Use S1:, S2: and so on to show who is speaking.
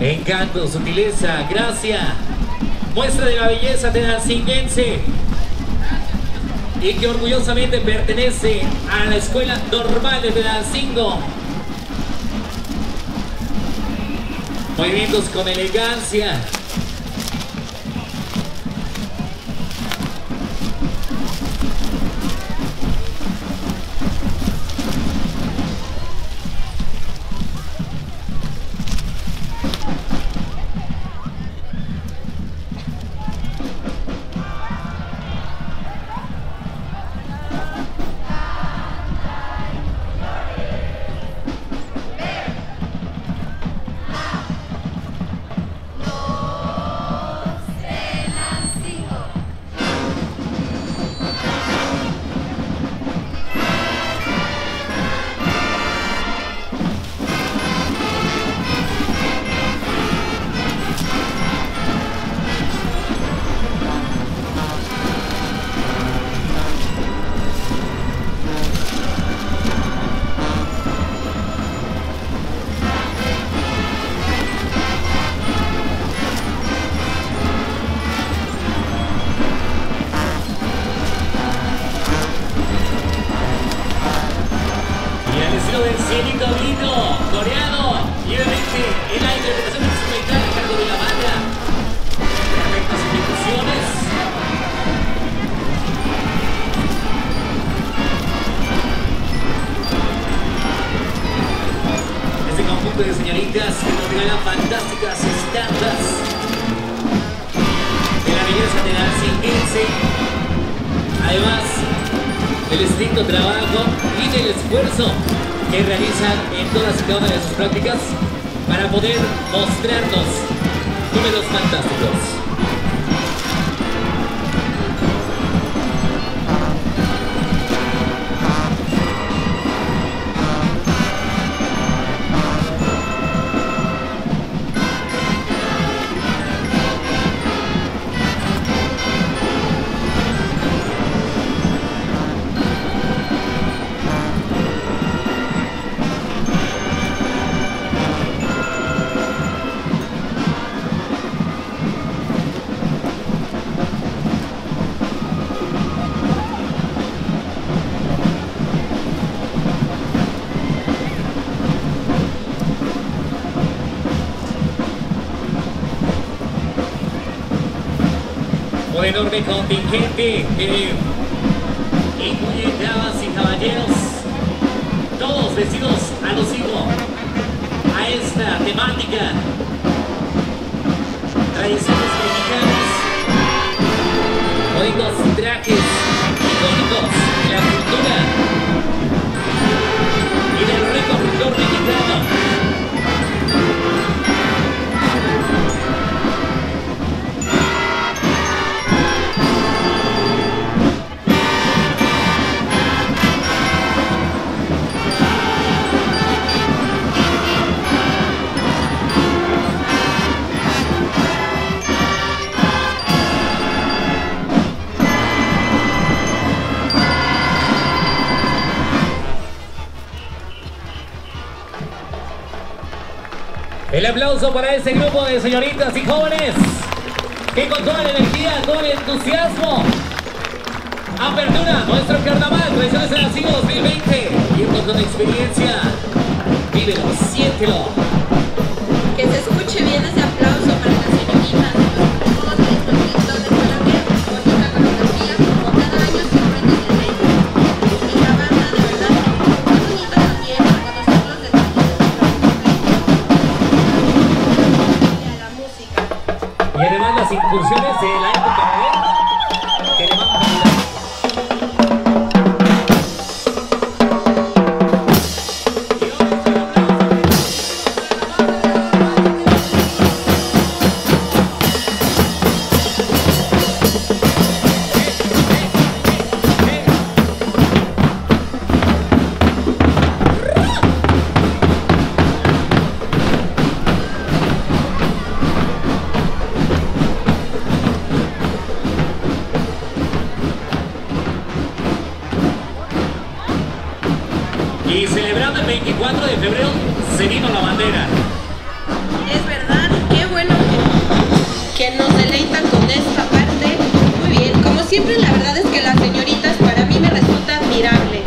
S1: Encanto, sutileza, gracia. Muestra de la belleza de Dancinguense. Y que orgullosamente pertenece a la Escuela Normal de Dancingo. Movimientos con elegancia. Conjunto de señoritas que nos regalan fantásticas estampas de la belleza de Dancinguense. Además, del estricto trabajo y del esfuerzo que realizan en todas y cada una de sus prácticas para poder mostrarnos números fantásticos. Un enorme contingente que incluye damas y caballeros, todos vestidos alusivo a esta temática. Tradiciones mexicanas, códigos trajes icónicos El aplauso para ese grupo de señoritas y jóvenes que con toda la energía, con el entusiasmo, apertura nuestro carnaval, tradiciones en Asilo 2020, tiempo con experiencia, vívelo, siéntelo.
S2: Las incursiones Y celebrando el 24 de febrero se vino la bandera. Es verdad, qué bueno que, que nos deleitan con esta
S1: parte. Muy bien, como siempre la verdad es que las señoritas
S2: para mí me resulta admirable.